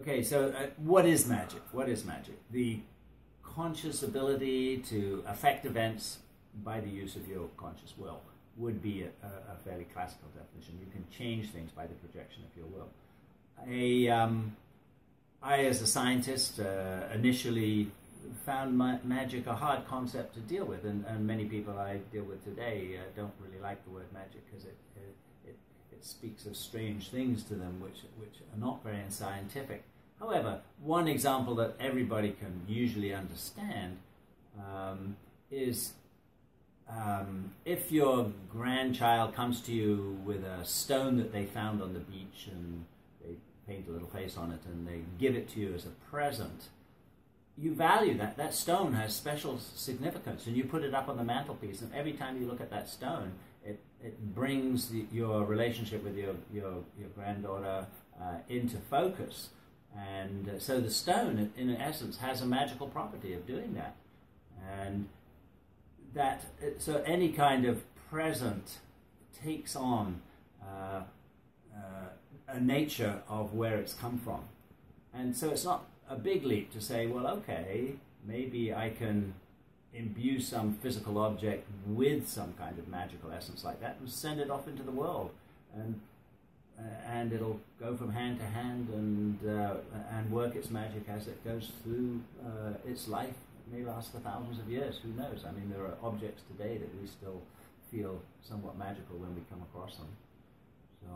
Okay, so uh, what is magic? What is magic? The conscious ability to affect events by the use of your conscious will would be a, a fairly classical definition. You can change things by the projection of your will. A, um, I, as a scientist, uh, initially found ma- magic a hard concept to deal with, and, and many people I deal with today uh, don't really like the word magic because it, it, it, it, speaks of strange things to them which, which are not very scientific. However, one example that everybody can usually understand um, is um, if your grandchild comes to you with a stone that they found on the beach and they paint a little face on it and they give it to you as a present, you value that. That stone has special significance, and you put it up on the mantelpiece. And every time you look at that stone, it, it brings the, your relationship with your, your, your granddaughter uh, into focus. And uh, so the stone, in essence, has a magical property of doing that. And that, so any kind of present takes on uh, uh a nature of where it's come from. And so it's not a big leap to say, well, okay, maybe I can imbue some physical object with some kind of magical essence like that and send it off into the world. And, uh, and it'll go from hand to hand and, uh, and work its magic as it goes through uh, its life. It may last for thousands of years, who knows? I mean, there are objects today that we still feel somewhat magical when we come across them. So.